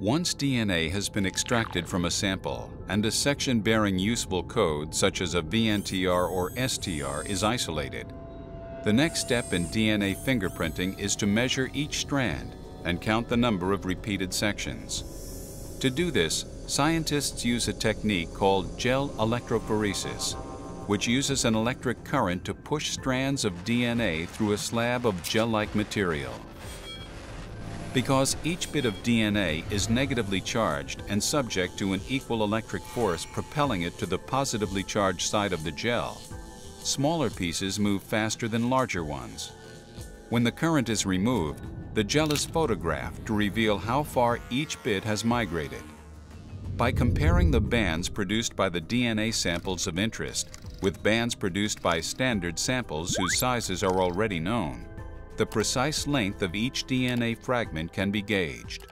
Once DNA has been extracted from a sample and a section bearing useful code such as a VNTR or STR is isolated, the next step in DNA fingerprinting is to measure each strand and count the number of repeated sections. To do this, scientists use a technique called gel electrophoresis, which uses an electric current to push strands of DNA through a slab of gel-like material. Because each bit of DNA is negatively charged and subject to an equal electric force propelling it to the positively charged side of the gel, smaller pieces move faster than larger ones. When the current is removed, the gel is photographed to reveal how far each bit has migrated. By comparing the bands produced by the DNA samples of interest with bands produced by standard samples whose sizes are already known, the precise length of each DNA fragment can be gauged.